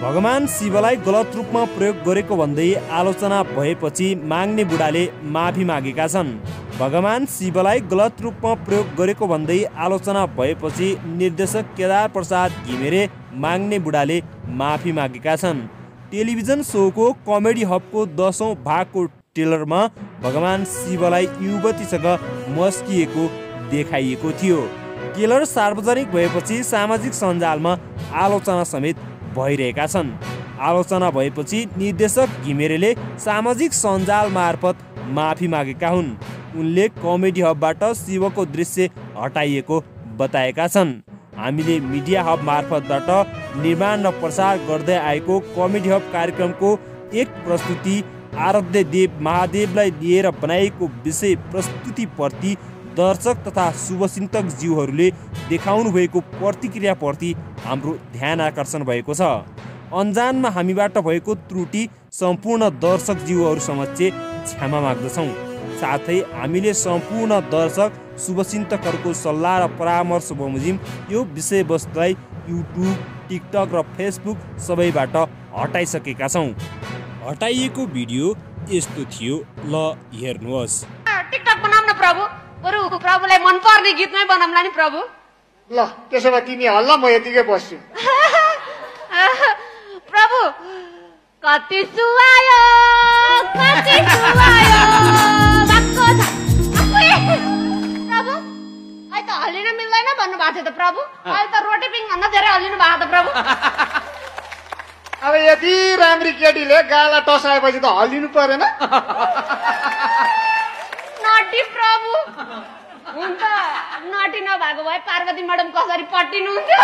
भगवान शिवलाई गलत रूपमा प्रयोग गरेको भन्दै आलोचना भएपछि माग्ने बुढाले माफी मागेका छन्। भगवान शिवलाई गलत रूपमा प्रयोग गरेको भन्दै आलोचना भएपछि निर्देशक केदार प्रसाद घिमिरे माग्ने बुढाले माफी मागेका छन्। टेलिभिजन सोको कमेडी हबको दसौँ भागको ट्रेलरमा भगवान शिवलाई युवतीसँग मस्किएको देखाइएको थियो। ट्रेलर सार्वजनिक भएपछि सामाजिक सञ्जालमा आलोचना समेत भइरहेका छन्। आलोचना भएपछि निर्देशक घिमिरेले सामाजिक सञ्जाल मार्फत माफी मागेका हुन्। उनले कमेडी हबबाट शिवको दृश्य हटाइएको बताएका छन्। हामीले मिडिया हब मार्फतबाट निर्माण र प्रसार गर्दै आएको कमेडी हब कार्यक्रमको एक प्रस्तुति आराध्य देव महादेवलाई लिएर बनाइएको विषय प्रस्तुतिप्रति दर्शक तथा शुभचिन्तक जीवहरूले देखाउनु भएको प्रतिक्रियाप्रति हाम्रो ध्यान आकर्षण भएको छ। अन्जानमा हामीबाट भएको त्रुटि सम्पूर्ण दर्शक जीवहरू समक्ष क्षमा माग्दछौँ। साथै हामीले सम्पूर्ण दर्शक शुभचिन्तकहरूको सल्लाह र परामर्श बमोजिम यो विषयवस्तुलाई युट्युब टिकटक र फेसबुक सबैबाट हटाइसकेका छौँ। हटाइएको भिडियो यस्तो थियो ल हेर्नुहोस्। टिकटक प्रभु। बरु प्रभुलाई मनपर्ने गीतमै बनाउँला नि प्रभु। ल त्यसो भए तिमी हल्ला म यतिकै बस्छु। प्रभु कति सुहायो कति सुहायो। प्रभु अहिले त हल्लिन मिल्दैन भन्नुभएको थियो त प्रभु। अहिले त रोटी पिङ भन्दा धेरै हल्लिनु भएको त प्रभु। अब यति राम्री केटीले गाला टसाएपछि त हल्लिनु परेन। नटी प्रभु। हुन्छ नटी नभएको भए पार्वती म्याडम कसरी पट्टिनुहुन्थ्यो?